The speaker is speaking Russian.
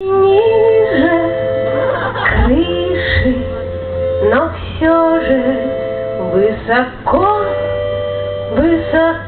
ниже крыши, но все же высоко, высоко.